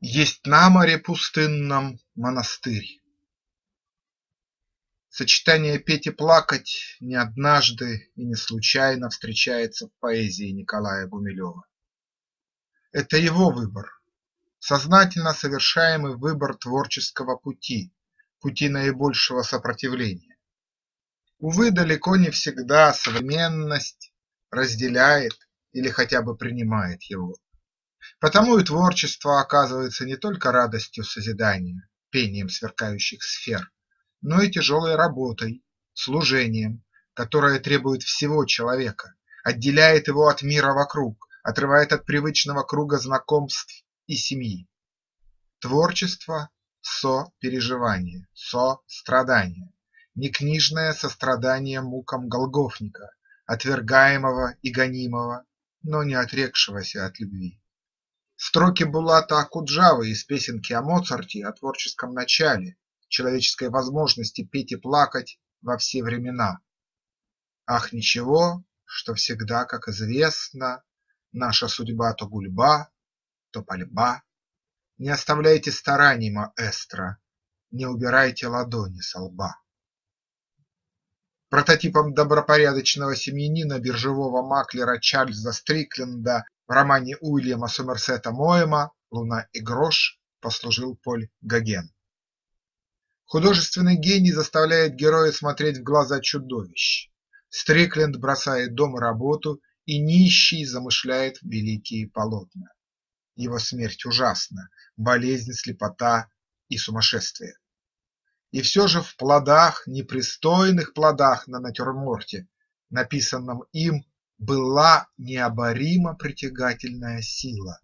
Есть на море пустынном монастырь. Сочетание петь и плакать не однажды и не случайно встречается в поэзии Николая Гумилева. Это его выбор, сознательно совершаемый выбор творческого пути, пути наибольшего сопротивления. Увы, далеко не всегда современность разделяет или хотя бы принимает его. Потому и творчество оказывается не только радостью созидания, пением сверкающих сфер, но и тяжелой работой, служением, которое требует всего человека, отделяет его от мира вокруг, отрывает от привычного круга знакомств и семьи. Творчество – со-переживание, со-страдание, не книжное сострадание мукам голгофника, отвергаемого и гонимого, но не отрекшегося от любви. Строки Булата Акуджавы из песенки о Моцарте о творческом начале, человеческой возможности петь и плакать во все времена. Ах, ничего, что всегда, как известно, наша судьба то гульба, то пальба. Не оставляйте стараний, маэстро, не убирайте ладони со лба. Прототипом добропорядочного семьянина биржевого маклера Чарльза Стрикленда в романе Уильяма Сомерсета Моэма «Луна и грош» послужил Поль Гоген. Художественный гений заставляет героя смотреть в глаза чудовищ. Стрикленд бросает дом и работу, и нищий замышляет великие полотна. Его смерть ужасна, болезнь, слепота и сумасшествие. И все же в плодах, непристойных плодах на натюрморте, написанном им была необоримо притягательная сила.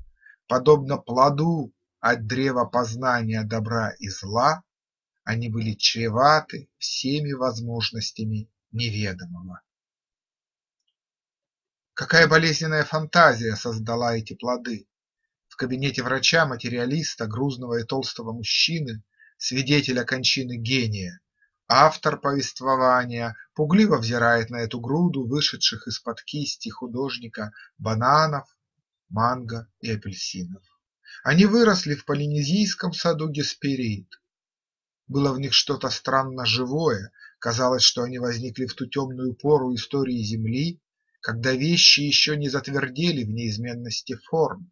Подобно плоду от древа познания добра и зла, они были чреваты всеми возможностями неведомого. Какая болезненная фантазия создала эти плоды! В кабинете врача-материалиста, грузного и толстого мужчины, свидетеля кончины гения, Автор повествования пугливо взирает на эту груду вышедших из-под кисти художника бананов, манго и апельсинов. Они выросли в полинезийском саду Гесперид. Было в них что-то странно живое, казалось, что они возникли в ту темную пору истории Земли, когда вещи еще не затвердели в неизменности форм.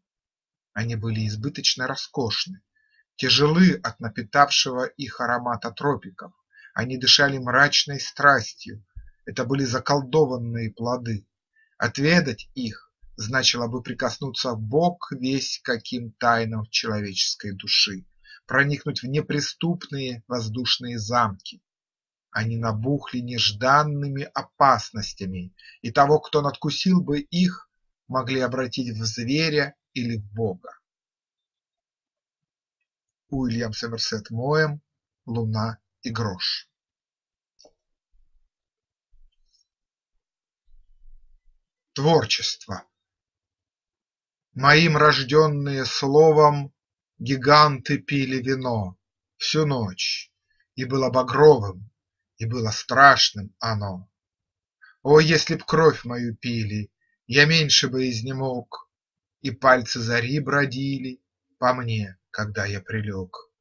Они были избыточно роскошны, тяжелы от напитавшего их аромата тропиков, они дышали мрачной страстью, это были заколдованные плоды. Отведать их значило бы прикоснуться Бог весь каким тайнам человеческой души, проникнуть в неприступные воздушные замки. Они набухли нежданными опасностями, и того, кто надкусил бы их, могли обратить в зверя или в Бога. Уильям Сомерсет Моэм «Луна и грош. Творчество Моим рожденные словом Гиганты пили вино всю ночь, И было багровым, и было страшным оно. О, если б кровь мою пили, я меньше бы изнемог, И пальцы зари бродили по мне, когда я прилег.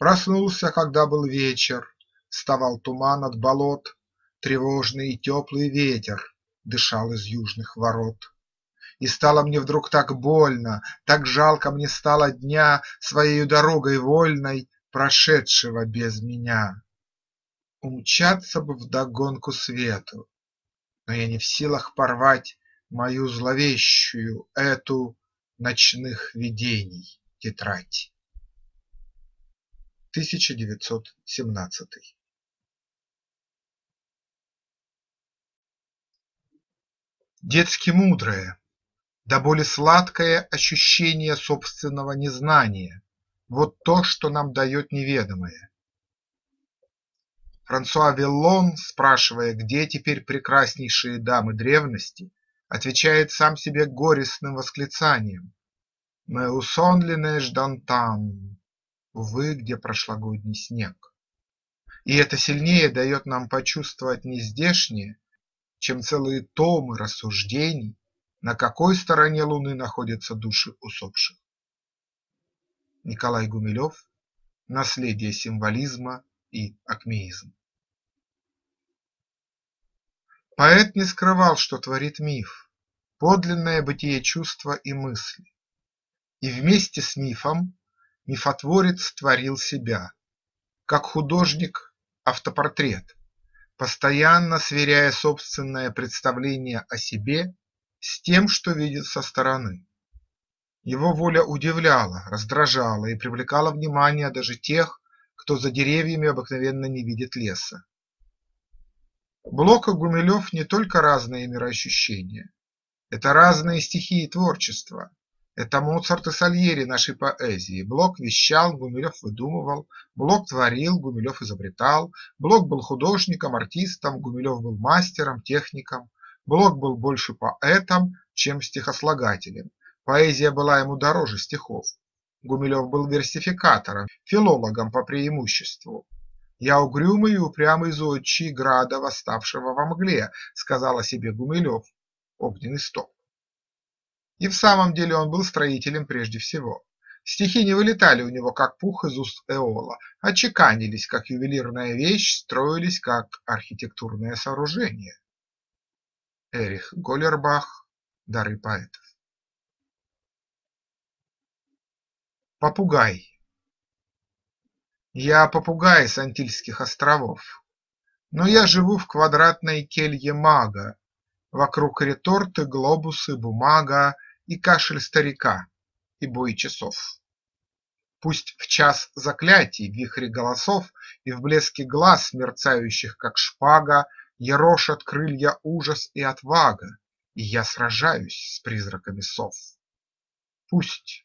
Проснулся, когда был вечер, Вставал туман от болот, Тревожный и теплый ветер Дышал из южных ворот. И стало мне вдруг так больно, Так жалко мне стало дня Своею дорогой вольной, Прошедшего без меня. Умчаться бы вдогонку свету, Но я не в силах порвать Мою зловещую эту Ночных видений тетрадь. 1917 Детски мудрое, до боли сладкое ощущение собственного незнания – вот то, что нам дает неведомое. Франсуа Виллон, спрашивая, где теперь прекраснейшие дамы древности, отвечает сам себе горестным восклицанием: «Mais où увы, где прошлогодний снег. И это сильнее дает нам почувствовать нездешнее, чем целые томы рассуждений, на какой стороне Луны находятся души усопших. Николай Гумилев Наследие символизма и акмеизм Поэт не скрывал, что творит миф, подлинное бытие чувства и мысли, и вместе с мифом мифотворец творил себя, как художник автопортрет, постоянно сверяя собственное представление о себе с тем, что видит со стороны. Его воля удивляла, раздражала и привлекала внимание даже тех, кто за деревьями обыкновенно не видит леса. Блок и Гумилев не только разные мироощущения, это разные стихии творчества, это Моцарт и Сальери нашей поэзии. Блок вещал, Гумилев выдумывал, Блок творил, Гумилев изобретал, Блок был художником, артистом, Гумилев был мастером, техником, Блок был больше поэтом, чем стихослагателем. Поэзия была ему дороже стихов. Гумилев был версификатором, филологом по преимуществу. «Я угрюмый и упрямый зодчий града, восставшего во мгле», – сказал себе Гумилев, огненный стоп. И в самом деле он был строителем прежде всего. Стихи не вылетали у него, как пух из уст Эола, а чеканились, как ювелирная вещь, строились, как архитектурное сооружение. Эрих Голлербах «Дары поэтов» Попугай я попугай с Антильских островов, но я живу в квадратной келье мага, Вокруг реторты, глобусы, бумага и кашель старика, и бой часов. Пусть в час заклятий, вихре голосов и в блеске глаз, мерцающих как шпага, Ерошат крылья ужас и отвага, и я сражаюсь с призраками сов. Пусть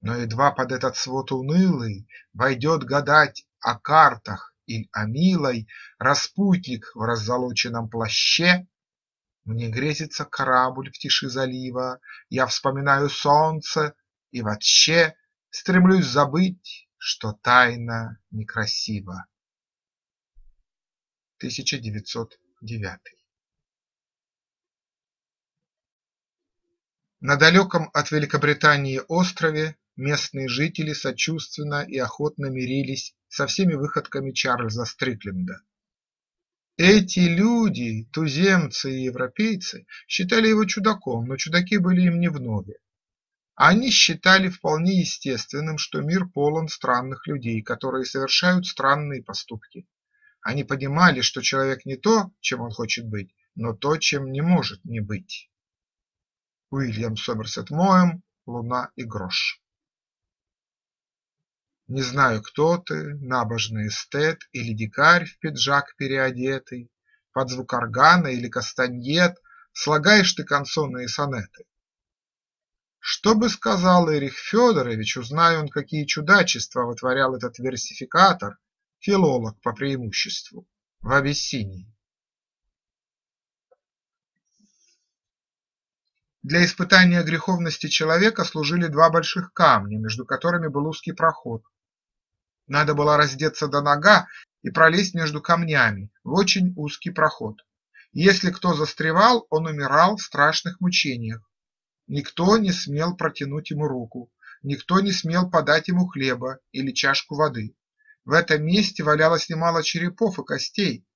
но едва под этот свод унылый Войдет гадать о картах иль о милой Распутник в раззолоченном плаще, Мне грезится корабль в тиши залива, Я вспоминаю солнце и вообще Стремлюсь забыть, что тайна некрасива. 1909 На далеком от Великобритании острове Местные жители сочувственно и охотно мирились со всеми выходками Чарльза Стрикленда. Эти люди, туземцы и европейцы, считали его чудаком, но чудаки были им не вновь. Они считали вполне естественным, что мир полон странных людей, которые совершают странные поступки. Они понимали, что человек не то, чем он хочет быть, но то, чем не может не быть. Уильям Сомерсет Моэм «Луна и грош» Не знаю, кто ты, набожный эстет Или дикарь в пиджак переодетый, Под звук органа или кастаньет Слагаешь ты консонные сонеты. Что бы сказал Эрих Федорович, узнай он, какие чудачества вытворял этот версификатор, филолог по преимуществу, в Абиссинии. Для испытания греховности человека служили два больших камня, между которыми был узкий проход, надо было раздеться до нога и пролезть между камнями в очень узкий проход. Если кто застревал, он умирал в страшных мучениях. Никто не смел протянуть ему руку, никто не смел подать ему хлеба или чашку воды. В этом месте валялось немало черепов и костей.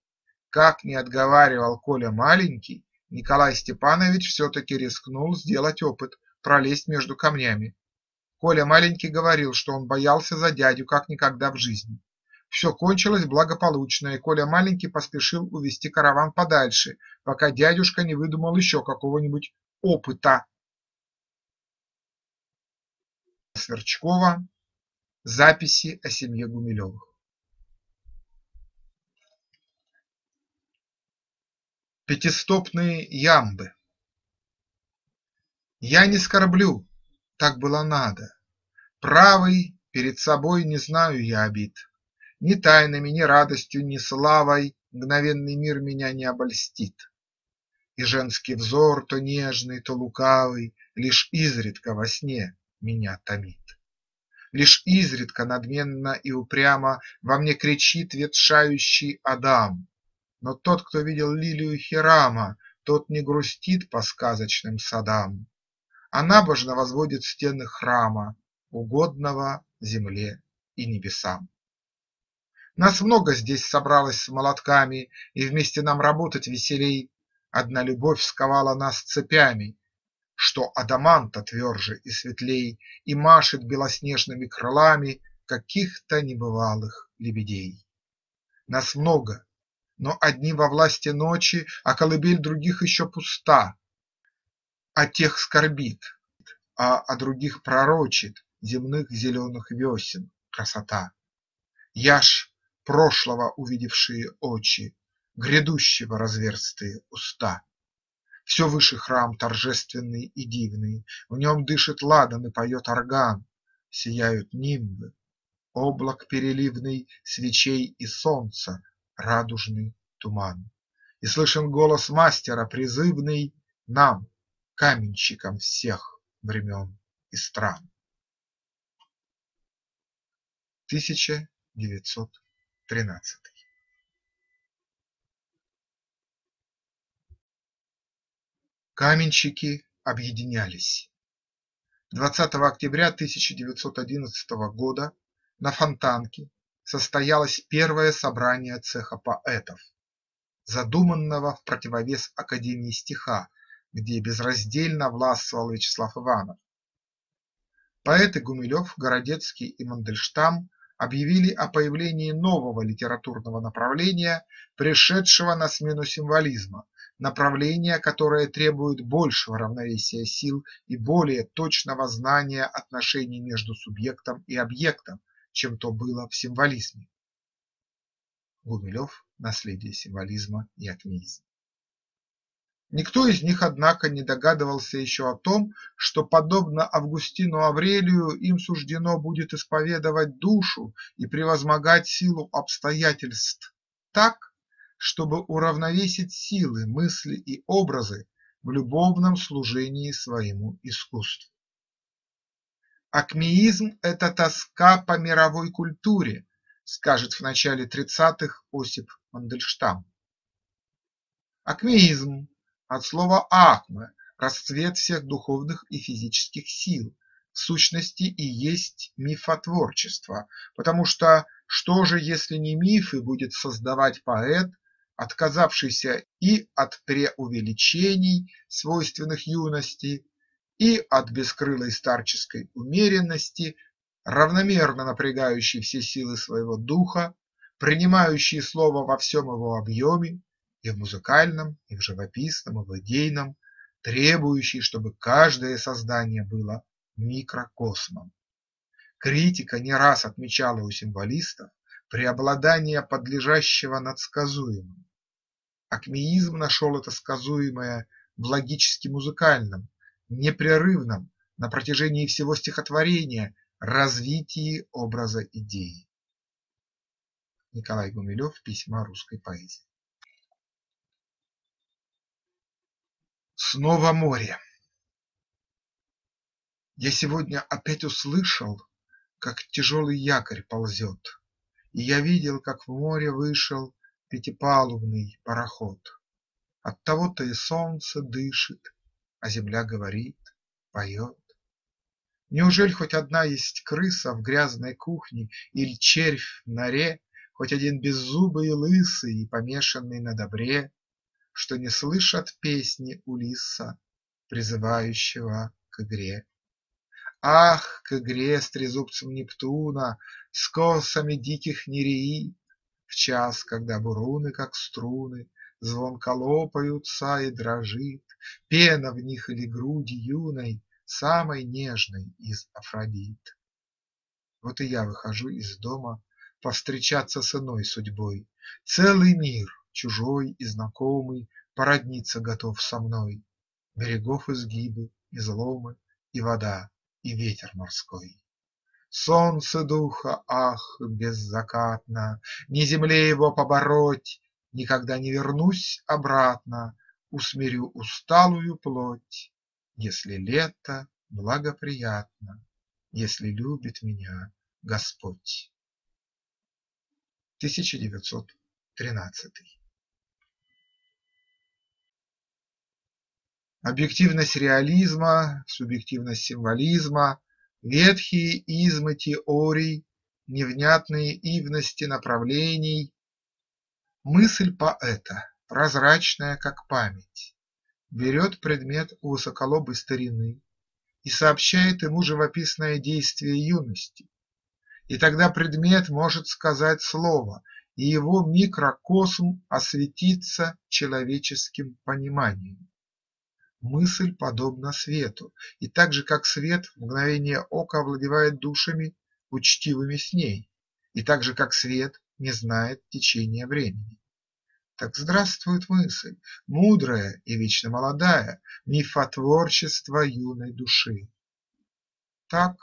Как не отговаривал Коля маленький, Николай Степанович все-таки рискнул сделать опыт пролезть между камнями. Коля маленький говорил, что он боялся за дядю как никогда в жизни. Все кончилось благополучно, и Коля маленький поспешил увести караван подальше, пока дядюшка не выдумал еще какого-нибудь опыта. Сверчкова. Записи о семье Гумилевых. Пятистопные ямбы Я не скорблю, так было надо. Правый перед собой не знаю я обид, Ни тайнами, ни радостью, ни славой Мгновенный мир меня не обольстит. И женский взор то нежный, то лукавый Лишь изредка во сне меня томит. Лишь изредка надменно и упрямо Во мне кричит ветшающий Адам, Но тот, кто видел лилию Хирама, Тот не грустит по сказочным садам а набожно возводит стены храма, угодного земле и небесам. Нас много здесь собралось с молотками, И вместе нам работать веселей. Одна любовь сковала нас цепями, Что адаманта тверже и светлей И машет белоснежными крылами Каких-то небывалых лебедей. Нас много, но одни во власти ночи, А колыбель других еще пуста. О тех скорбит, а о других пророчит Земных зеленых весен красота. Я ж прошлого увидевшие очи, Грядущего разверстые уста. Все выше храм торжественный и дивный, В нем дышит ладан и поет орган, Сияют нимбы, облак переливный Свечей и солнца радужный туман. И слышен голос мастера призывный Нам, каменщикам всех времен и стран. 1900 тринадцатый. Каменщики объединялись. 20 октября 1911 года на Фонтанке состоялось первое собрание цеха поэтов, задуманного в противовес Академии стиха, где безраздельно властвовал Вячеслав Иванов. Поэты Гумилев, Городецкий и Мандельштам объявили о появлении нового литературного направления, пришедшего на смену символизма, направления, которое требует большего равновесия сил и более точного знания отношений между субъектом и объектом, чем то было в символизме. Гумилев «Наследие символизма и акмеизм». Никто из них, однако, не догадывался еще о том, что, подобно Августину Аврелию, им суждено будет исповедовать душу и превозмогать силу обстоятельств так, чтобы уравновесить силы, мысли и образы в любовном служении своему искусству. Акмеизм – это тоска по мировой культуре, скажет в начале тридцатых Осип Мандельштам. Акмеизм от слова акме – расцвет всех духовных и физических сил, в сущности и есть мифотворчество, потому что что же, если не мифы будет создавать поэт, отказавшийся и от преувеличений, свойственных юности, и от бескрылой старческой умеренности, равномерно напрягающий все силы своего духа, принимающий слово во всем его объеме, и в музыкальном, и в живописном, и в идейном, требующий, чтобы каждое создание было микрокосмом. Критика не раз отмечала у символистов преобладание подлежащего над сказуемым. Акмеизм нашел это сказуемое в логически-музыкальном, непрерывном на протяжении всего стихотворения развитии образа идеи. Николай Гумилев. Письма русской поэзии. Снова море. Я сегодня опять услышал, как тяжелый якорь ползет, И я видел, как в море вышел пятипалубный пароход. Оттого-то и солнце дышит, а земля говорит, поет. Неужели хоть одна есть крыса в грязной кухне Или червь в норе, хоть один беззубый и лысый И помешанный на добре, что не слышат песни Улисса, призывающего к игре. Ах, к игре с трезубцем Нептуна, с косами диких нереид, В час, когда буруны, как струны, звонко лопаются и дрожит Пена в них или груди юной, самой нежной из Афродит. Вот и я выхожу из дома повстречаться с иной судьбой. Целый мир чужой и знакомый, Породниться готов со мной. Берегов изгибы, изломы, и вода, и ветер морской. Солнце духа, ах, беззакатно, Не земле его побороть, Никогда не вернусь обратно, Усмирю усталую плоть, Если лето благоприятно, Если любит меня Господь. 1913 Объективность реализма, субъективность символизма, Ветхие измы теорий, невнятные ивности направлений. Мысль поэта, прозрачная, как память, берет предмет у высоколобой старины и сообщает ему живописное действие юности, и тогда предмет может сказать слово, и его микрокосм осветится человеческим пониманием. Мысль подобна свету, и так же, как свет в мгновение ока овладевает душами, учтивыми с ней, и так же, как свет не знает течения времени. Так здравствует мысль, мудрая и вечно молодая, мифотворчество юной души. Так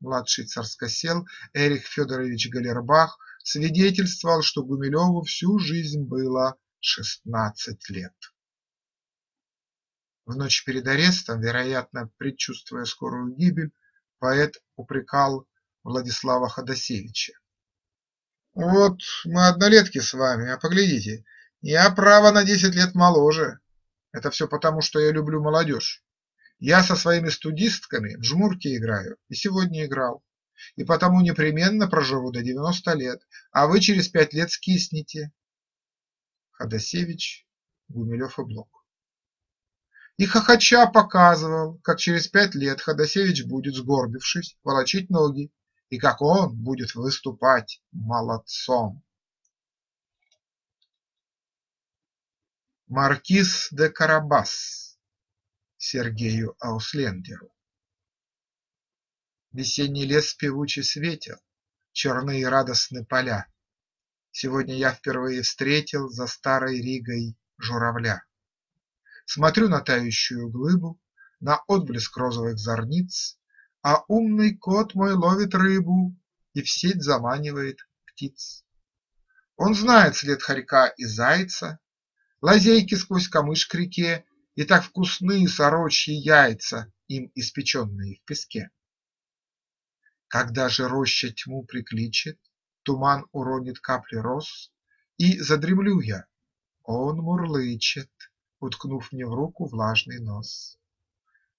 младший царскосел Эрих Федорович Галербах свидетельствовал, что Гумилеву всю жизнь было шестнадцать лет. В ночь перед арестом, вероятно, предчувствуя скорую гибель, поэт упрекал Владислава Ходосевича. «Вот мы однолетки с вами, а поглядите, я, право, на десять лет моложе. Это все потому, что я люблю молодежь. Я со своими студистками в жмурки играю и сегодня играл, и потому непременно проживу до девяносто лет, а вы через пять лет скиснете». Ходосевич, Гумилев и Блок и хохоча показывал, как через пять лет Ходосевич будет, сгорбившись, волочить ноги, и как он будет выступать молодцом. Маркиз де Карабас Сергею Ауслендеру Весенний лес певучий светил, черные и радостны поля. Сегодня я впервые встретил за старой Ригой журавля. Смотрю на тающую глыбу, на отблеск розовых зорниц, А умный кот мой ловит рыбу и в сеть заманивает птиц. Он знает след хорька и зайца, Лазейки сквозь камыш к реке И так вкусны сорочьи яйца, Им испеченные в песке. Когда же роща тьму прикличет, Туман уронит капли роз, И задремлю я, он мурлычет уткнув мне в руку влажный нос.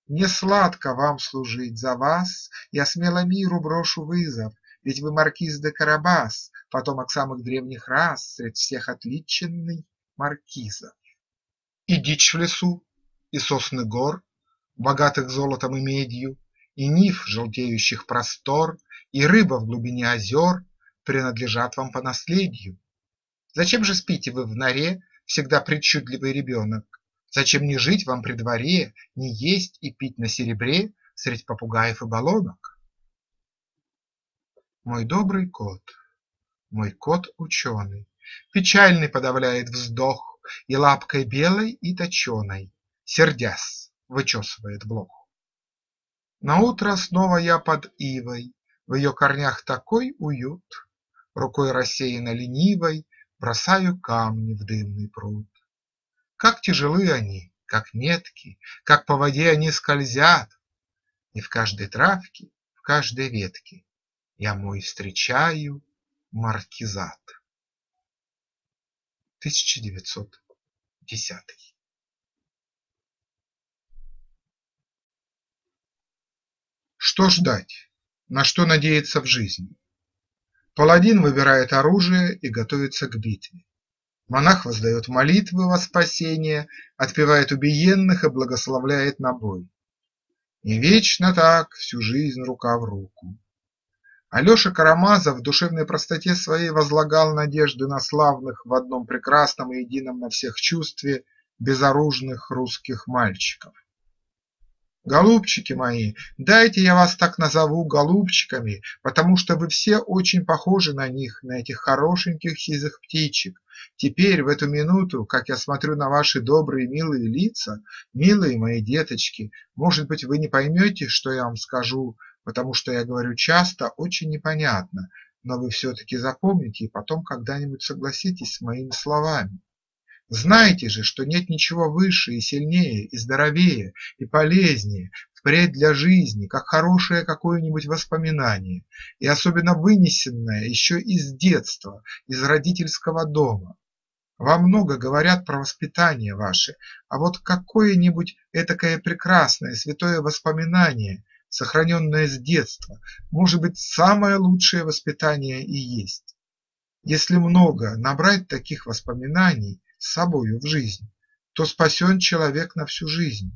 Мне сладко вам служить, за вас я смело миру брошу вызов, Ведь вы маркиз де Карабас, потомок самых древних рас, Средь всех отличенный маркизов. И дичь в лесу, и сосны гор, Богатых золотом и медью, И нив желтеющих простор, И рыба в глубине озер Принадлежат вам по наследию. Зачем же спите вы в норе, Всегда причудливый ребенок? Зачем не жить вам при дворе, Не есть и пить на серебре Средь попугаев и баллонок? Мой добрый кот, мой кот ученый, Печальный подавляет вздох И лапкой белой и точеной, Сердясь, вычесывает блох. Наутро снова я под ивой, В ее корнях такой уют, Рукой рассеянно ленивой Бросаю камни в дымный пруд. Как тяжелы они, как метки, Как по воде они скользят, И в каждой травке, в каждой ветке Я мой встречаю маркизат. 1910 Что ждать, на что надеяться в жизни? Паладин выбирает оружие и готовится к битве. Монах воздает молитвы во спасение, Отпевает убиенных и благословляет на бой. И вечно так всю жизнь рука в руку. Алеша Карамазов в душевной простоте своей возлагал надежды на славных в одном прекрасном и едином на всех чувстве безоружных русских мальчиков. Голубчики мои, дайте я вас так назову голубчиками, потому что вы все очень похожи на них, на этих хорошеньких сизых птичек. Теперь, в эту минуту, как я смотрю на ваши добрые милые лица, милые мои деточки, может быть, вы не поймете, что я вам скажу, потому что я говорю часто очень непонятно, но вы все-таки запомните и потом когда-нибудь согласитесь с моими словами. Знайте же, что нет ничего выше и сильнее, и здоровее, и полезнее впредь для жизни, как хорошее какое-нибудь воспоминание, и особенно вынесенное еще из детства, из родительского дома. Вам много говорят про воспитание ваше, а вот какое-нибудь этакое прекрасное святое воспоминание сохраненное с детства, может быть, самое лучшее воспитание и есть. Если много набрать таких воспоминаний с собою в жизнь, то спасен человек на всю жизнь.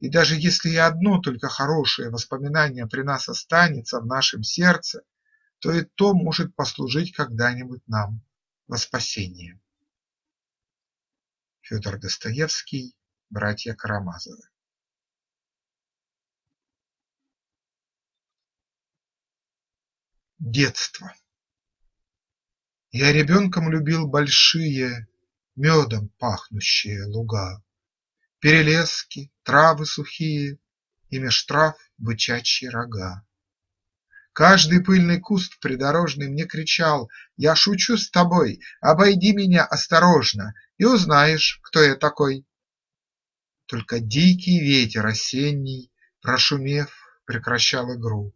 И даже если и одно только хорошее воспоминание при нас останется в нашем сердце, то и то может послужить когда-нибудь нам во спасение. Федор Достоевский, братья Карамазовы Детство Я ребенком любил большие, медом пахнущие луга, Перелески, травы сухие и меж трав бычачьи рога. Каждый пыльный куст придорожный мне кричал Я шучу с тобой, обойди меня осторожно И узнаешь, кто я такой. Только дикий ветер осенний, Прошумев, прекращал игру.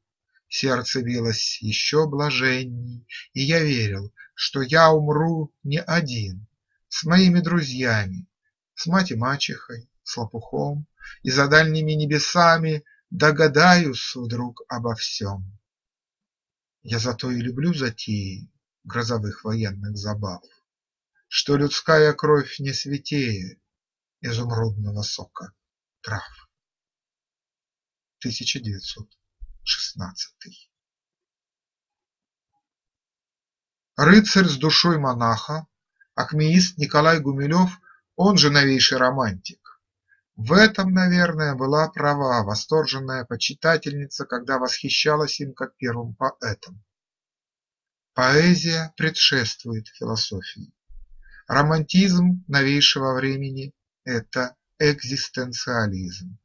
Сердце билось еще блаженней, И я верил, что я умру не один, С моими друзьями, с мать и мачехой, с лопухом, И за дальними небесами Догадаюсь вдруг обо всем. Я зато и люблю затеи Грозовых военных забав, Что людская кровь не святее Изумрудного сока трав. 1900 шестнадцатый. Рыцарь с душой монаха, акмеист Николай Гумилев, он же новейший романтик. В этом, наверное, была права восторженная почитательница, когда восхищалась им как первым поэтом. Поэзия предшествует философии. Романтизм новейшего времени – это экзистенциализм.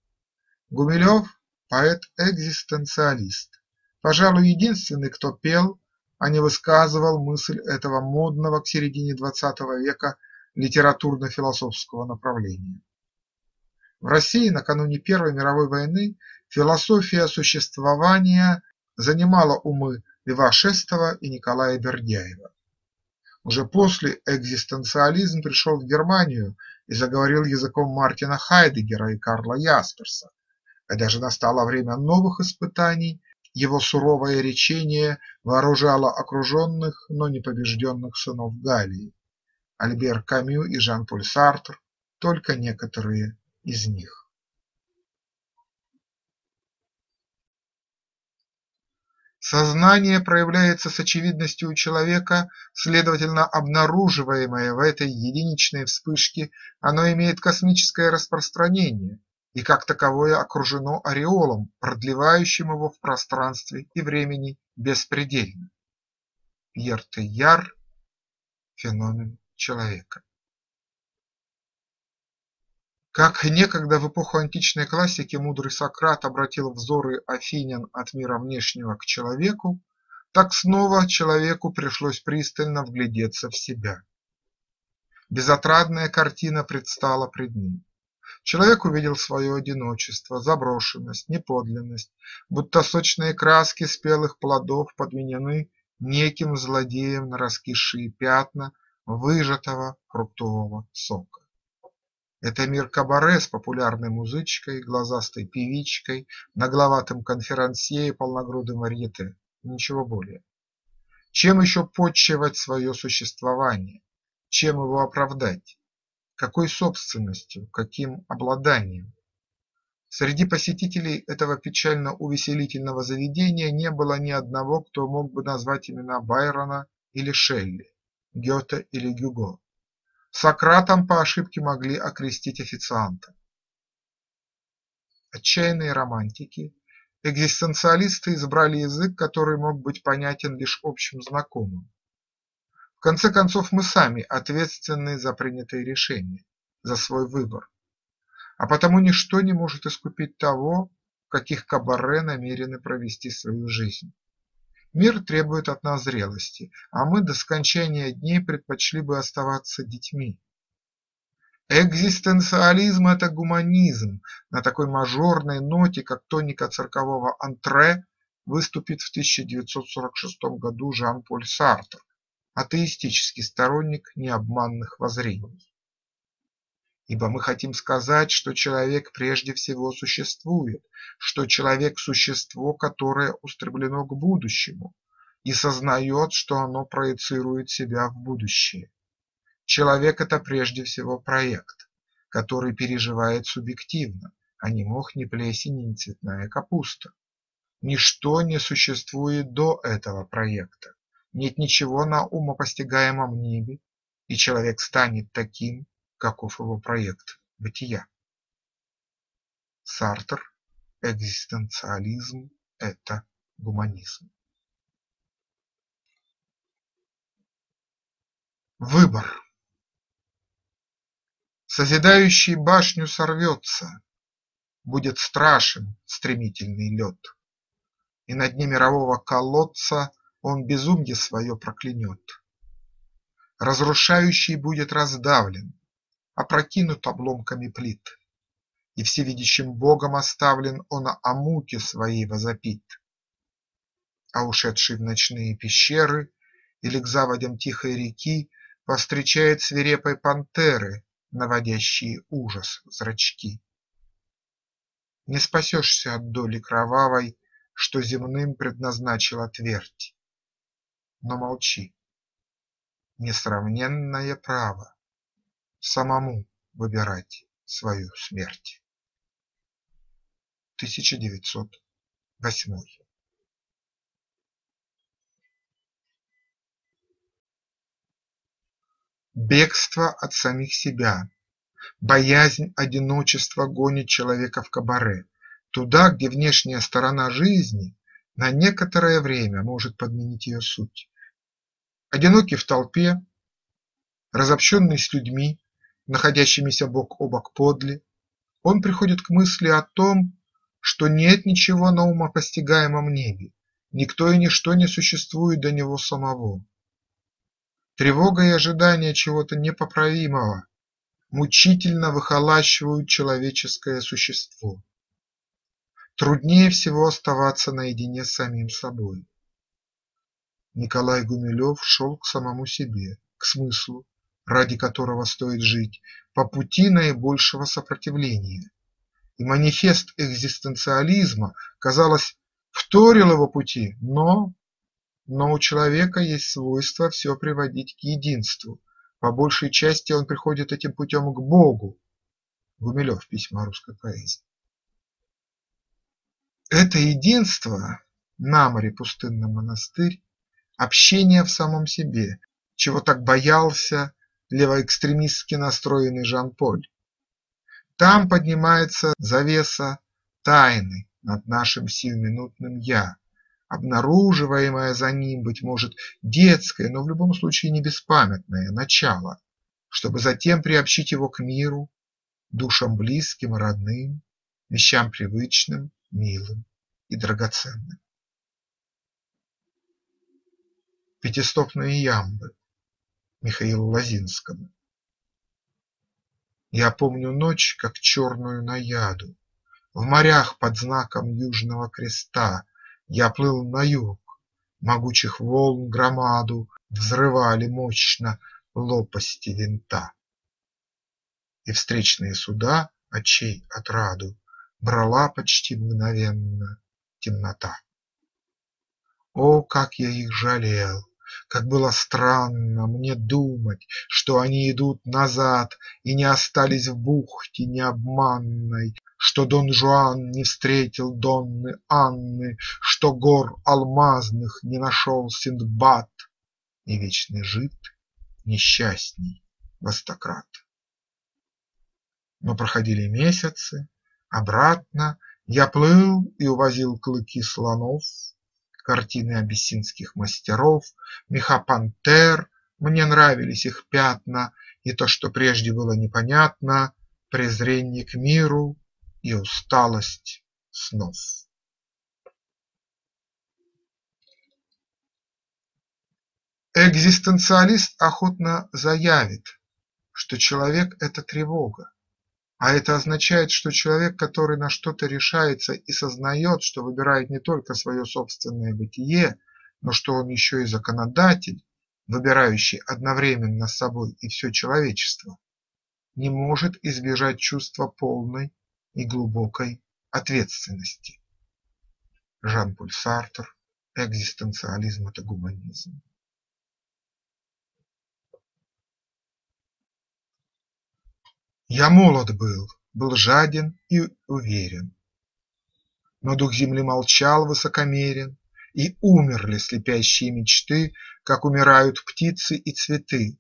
Гумилев Поэт-экзистенциалист, пожалуй, единственный, кто пел, а не высказывал мысль этого модного к середине XX века литературно-философского направления. В России накануне Первой мировой войны философия существования занимала умы Льва Шестова и Николая Бердяева. Уже после экзистенциализм пришел в Германию и заговорил языком Мартина Хайдегера и Карла Ясперса, когда же настало время новых испытаний, его суровое речение вооружало окруженных, но не побежденных сынов Галлии – Альбер Камю и Жан-Поль Сартр, только некоторые из них. Сознание проявляется с очевидностью у человека, следовательно, обнаруживаемое в этой единичной вспышке, оно имеет космическое распространение и как таковое окружено ореолом, продлевающим его в пространстве и времени беспредельно. Пьер Тейяр «Феномен человека». Как некогда в эпоху античной классики мудрый Сократ обратил взоры афинян от мира внешнего к человеку, так снова человеку пришлось пристально вглядеться в себя. Безотрадная картина предстала пред ним. Человек увидел свое одиночество, заброшенность, неподлинность, будто сочные краски спелых плодов подменены неким злодеем на раскисшие пятна выжатого фруктового сока. Это мир кабаре с популярной музычкой, глазастой певичкой, нагловатым конферансье и полногрудым варьете, ничего более. Чем еще подчивать свое существование? Чем его оправдать? Какой собственностью, каким обладанием? Среди посетителей этого печально-увеселительного заведения не было ни одного, кто мог бы назвать имена Байрона или Шелли, Гёте или Гюго. Сократом по ошибке могли окрестить официанта. Отчаянные романтики, экзистенциалисты избрали язык, который мог быть понятен лишь общим знакомым конце концов мы сами ответственны за принятые решения, за свой выбор, а потому ничто не может искупить того, в каких кабаре намерены провести свою жизнь. Мир требует от нас зрелости, а мы до скончания дней предпочли бы оставаться детьми. Экзистенциализм – это гуманизм, на такой мажорной ноте, как тоника циркового антре, выступит в 1946 году Жан-Поль Сартр атеистический сторонник необманных воззрений. Ибо мы хотим сказать, что человек прежде всего существует, что человек – существо, которое устремлено к будущему и сознает, что оно проецирует себя в будущее. Человек – это прежде всего проект, который переживает субъективно, а не мох, ни плесень, ни цветная капуста. Ничто не существует до этого проекта, нет ничего на умопостигаемом небе, и человек станет таким, каков его проект бытия. Сартр Экзистенциализм – это гуманизм. Выбор Созидающий башню сорвется, Будет страшен стремительный лед, И на дне мирового колодца Он безумье свое проклянет. Разрушающий будет раздавлен, Опрокинут обломками плит, И всевидящим Богом оставлен Он о муке своей возопит. А ушедший в ночные пещеры Или к заводям тихой реки Повстречает свирепой пантеры наводящие ужас зрачки. Не спасешься от доли кровавой, что земным предназначила твердь. Но молчи, несравненное право самому выбирать свою смерть. 1908 Бегство от самих себя, боязнь одиночества гонит человека в кабаре, туда, где внешняя сторона жизни на некоторое время может подменить ее суть. Одинокий в толпе, разобщенный с людьми, находящимися бок о бок подле, он приходит к мысли о том, что нет ничего на умопостигаемом небе, никто и ничто не существует до него самого. Тревога и ожидание чего-то непоправимого мучительно выхолащивают человеческое существо. Труднее всего оставаться наедине с самим собой. Николай Гумилев шел к самому себе, к смыслу, ради которого стоит жить, по пути наибольшего сопротивления, и манифест экзистенциализма, казалось, вторил его пути, но но у человека есть свойство все приводить к единству, по большей части он приходит этим путем к Богу. Гумилев. Письма русской поэзии. Это единство, на море пустынном монастырь, общение в самом себе, чего так боялся левоэкстремистски настроенный Жан-Поль. Там поднимается завеса тайны над нашим сиюминутным «я», обнаруживаемое за ним, быть может, детское, но в любом случае не беспамятное начало, чтобы затем приобщить его к миру, душам близким родным, вещам привычным, милым и драгоценным. Пятистопные ямбы Михаилу Лозинскому Я помню ночь, как черную наяду, В морях под знаком Южного Креста я плыл на юг, могучих волн громаду Взрывали мощно лопасти винта. И встречные суда, очей отраду, Брала почти мгновенно темнота. О, как я их жалел! Как было странно мне думать, что они идут назад И не остались в бухте необманной, Что Дон Жуан не встретил Донны Анны, Что гор алмазных не нашел Синдбад, И вечный жид несчастней востократ. Но проходили месяцы, обратно Я плыл и увозил клыки слонов, картины абиссинских мастеров, меха пантер, мне нравились их пятна и то, что прежде было непонятно, презрение к миру и усталость снов. Экзистенциалист охотно заявит, что человек – это тревога, а это означает, что человек, который на что-то решается и сознает, что выбирает не только свое собственное бытие, но что он еще и законодатель, выбирающий одновременно с собой и все человечество, не может избежать чувства полной и глубокой ответственности. Жан-Поль Сартр «Экзистенциализм – это гуманизм». Я молод был, был жаден и уверен, Но дух земли молчал высокомерен, И умерли слепящие мечты, Как умирают птицы и цветы.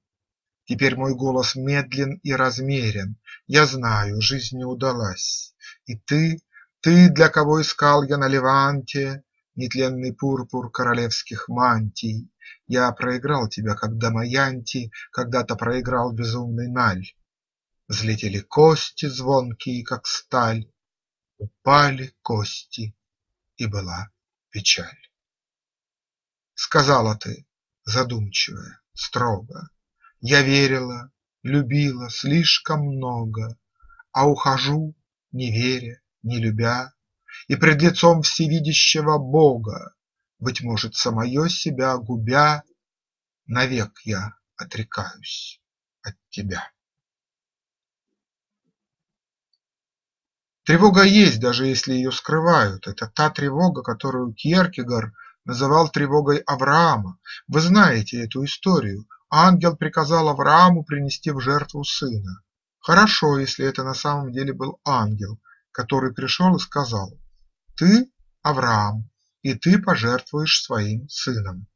Теперь мой голос медлен и размерен, Я знаю, жизнь не удалась, и ты, Ты, для кого искал я на Леванте Нетленный пурпур королевских мантий, Я проиграл тебя, как Дамаянти Когда-то проиграл безумный Наль. Взлетели кости звонкие, как сталь, Упали кости, и была печаль. Сказала ты, задумчивая, строго, Я верила, любила слишком много, А ухожу, не веря, не любя, И пред лицом всевидящего Бога, Быть может, самое себя губя, Навек я отрекаюсь от тебя. Тревога есть, даже если ее скрывают. Это та тревога, которую Кьеркегор называл тревогой Авраама. Вы знаете эту историю. Ангел приказал Аврааму принести в жертву сына. Хорошо, если это на самом деле был ангел, который пришел и сказал: "Ты Авраам, и ты пожертвуешь своим сыном".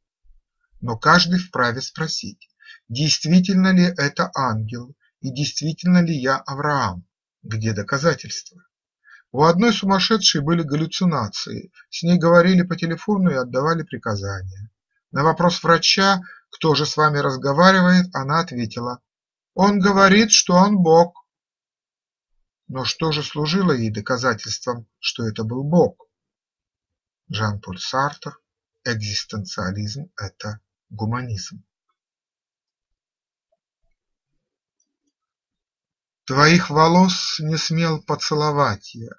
Но каждый вправе спросить: действительно ли это ангел и действительно ли я Авраам? Где доказательства? У одной сумасшедшей были галлюцинации, с ней говорили по телефону и отдавали приказания. На вопрос врача «Кто же с вами разговаривает?» она ответила «Он говорит, что он Бог». Но что же служило ей доказательством, что это был Бог? Жан-Поль Сартр «Экзистенциализм – это гуманизм». Твоих волос не смел поцеловать я,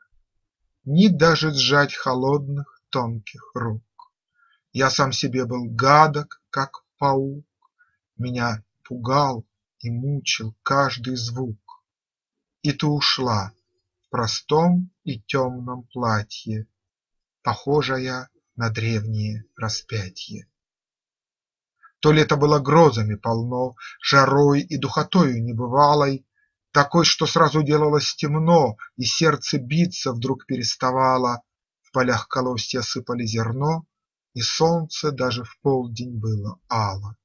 Ни даже сжать холодных тонких рук. Я сам себе был гадок, как паук, Меня пугал и мучил каждый звук. И ты ушла в простом и темном платье, Похожая на древнее распятие. То ли это было грозами полно, Жарой и духотою небывалой, такой, что сразу делалось темно, и сердце биться вдруг переставало, в полях колосья сыпали зерно, и солнце даже в полдень было ало.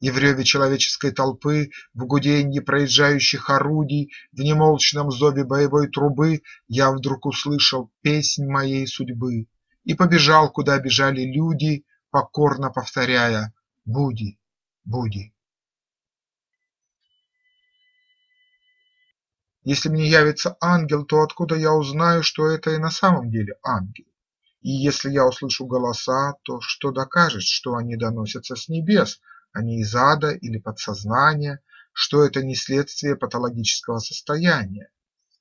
И в реве человеческой толпы, в гуденье проезжающих орудий, в немолчном зове боевой трубы я вдруг услышал песнь моей судьбы и побежал, куда бежали люди, покорно повторяя: "Буди, буди". Если мне явится ангел, то откуда я узнаю, что это и на самом деле ангел? И если я услышу голоса, то что докажет, что они доносятся с небес, а не из ада или подсознания, что это не следствие патологического состояния?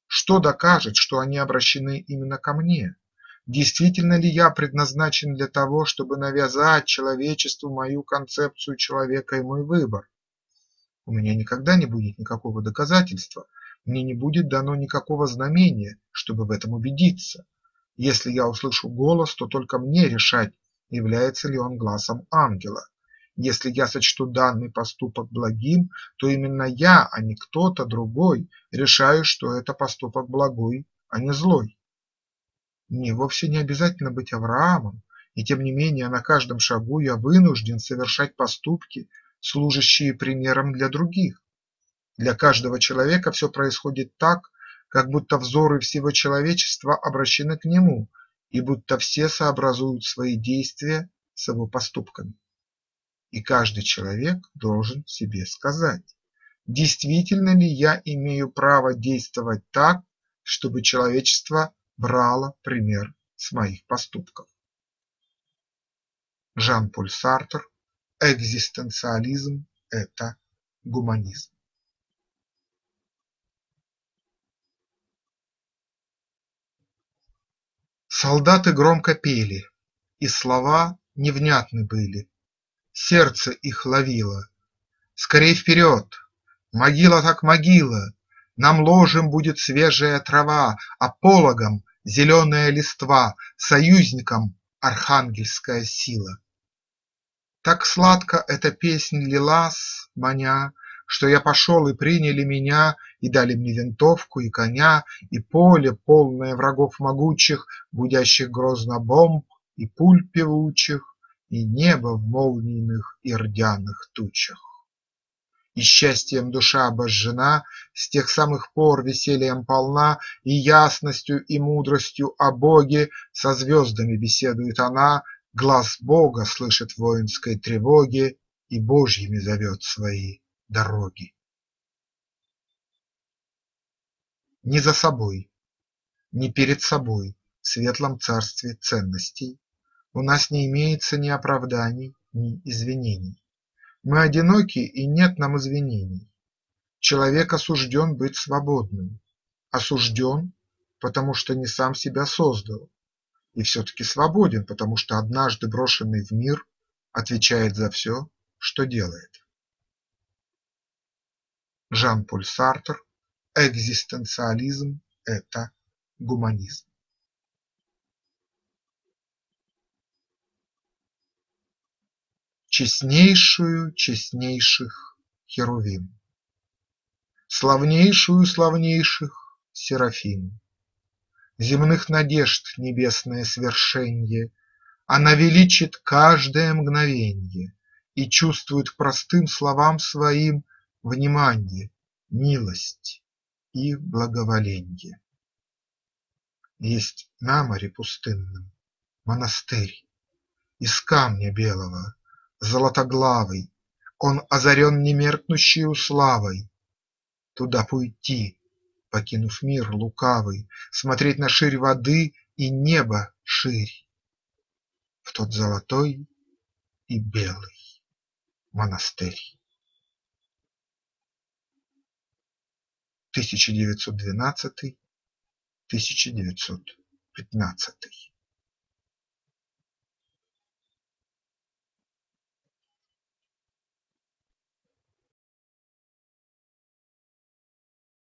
Что докажет, что они обращены именно ко мне? Действительно ли я предназначен для того, чтобы навязать человечеству мою концепцию человека и мой выбор? У меня никогда не будет никакого доказательства, мне не будет дано никакого знамения, чтобы в этом убедиться. Если я услышу голос, то только мне решать, является ли он глазом ангела. Если я сочту данный поступок благим, то именно я, а не кто-то другой, решаю, что это поступок благой, а не злой. Мне вовсе не обязательно быть Авраамом, и тем не менее на каждом шагу я вынужден совершать поступки, служащие примером для других. Для каждого человека все происходит так, как будто взоры всего человечества обращены к нему и будто все сообразуют свои действия с его поступками. И каждый человек должен себе сказать, действительно ли я имею право действовать так, чтобы человечество брало пример с моих поступков. Жан-Поль Сартр «Экзистенциализм – это гуманизм». Солдаты громко пели, и слова невнятны были, Сердце их ловило. Скорей вперед! Могила так могила, нам ложем будет свежая трава, А пологом зеленая листва, Союзникам архангельская сила. Так сладко эта песнь лилась, маня, Что я пошел, и приняли меня, И дали мне винтовку и коня, И поле, полное врагов могучих, Гудящих грозно бомб и пуль певучих, И небо в молниеных и рдяных тучах. И счастьем душа обожжена, С тех самых пор весельем полна, И ясностью и мудростью о Боге Со звездами беседует она, Глаз Бога слышит воинской тревоге И Божьими зовет свои дороги. Не за собой, не перед собой В светлом царстве ценностей У нас не имеется ни оправданий, ни извинений. Мы одиноки, и нет нам извинений. Человек осужден быть свободным, осужден, потому что не сам себя создал, и все-таки свободен, потому что однажды брошенный в мир отвечает за все, что делает. Жан-Поль Сартр Экзистенциализм – это гуманизм. Честнейшую честнейших Херувим, Славнейшую славнейших Серафим, Земных надежд небесное свершенье, Она величит каждое мгновенье И чувствует простым словам своим Вниманье, милость и благоволенье. Есть на море пустынном монастырь Из камня белого, золотоглавый, Он озарен немеркнущею славой. Туда пойти покинув мир лукавый, Смотреть на ширь воды и небо ширь, В тот золотой и белый монастырь. 1912-1915